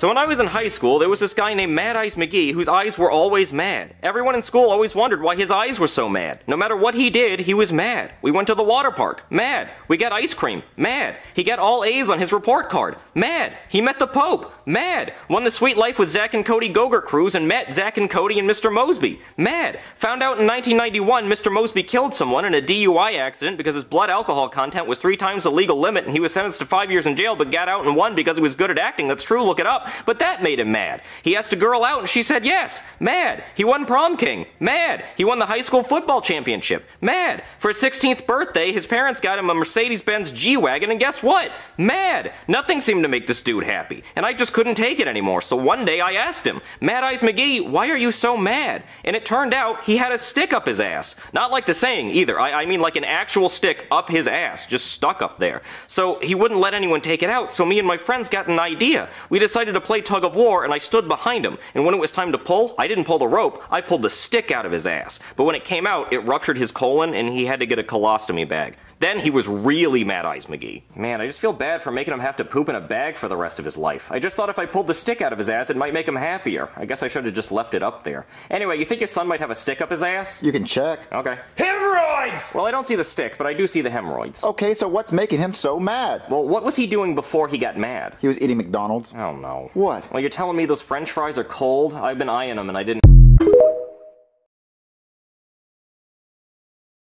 So when I was in high school, there was this guy named Mad Eyes McGee whose eyes were always mad. Everyone in school always wondered why his eyes were so mad. No matter what he did, he was mad. We went to the water park. Mad. We got ice cream. Mad. He got all A's on his report card. Mad. He met the Pope. Mad. Won the Suite Life with Zack and Cody Gogurt cruise and met Zack and Cody and Mr. Moseby. Mad. Found out in 1991 Mr. Moseby killed someone in a DUI accident because his blood alcohol content was three times the legal limit and he was sentenced to five years in jail but got out and won because he was good at acting. That's true, look it up. But that made him mad. He asked a girl out and she said yes. Mad. He won prom king. Mad. He won the high school football championship. Mad. For his 16th birthday, his parents got him a Mercedes-Benz G-Wagon and guess what? Mad. Nothing seemed to make this dude happy. And I just couldn't take it anymore. So one day I asked him, Mad Eyes McGee, why are you so mad? And it turned out he had a stick up his ass. Not like the saying either. I, I mean like an actual stick up his ass, just stuck up there. So he wouldn't let anyone take it out, so me and my friends got an idea. We decided to play tug of war and I stood behind him. And when it was time to pull, I didn't pull the rope, I pulled the stick out of his ass. But when it came out, it ruptured his colon and he had to get a colostomy bag. Then he was really Mad Eyes McGee. Man, I just feel bad for making him have to poop in a bag for the rest of his life. I just thought if I pulled the stick out of his ass, it might make him happier. I guess I should have just left it up there. Anyway, you think your son might have a stick up his ass? You can check. Okay. Hemorrhoids! Well, I don't see the stick, but I do see the hemorrhoids. Okay, so what's making him so mad? Well, what was he doing before he got mad? He was eating McDonald's. Oh no. What? Well, you're telling me those french fries are cold? I've been eyeing them and I didn't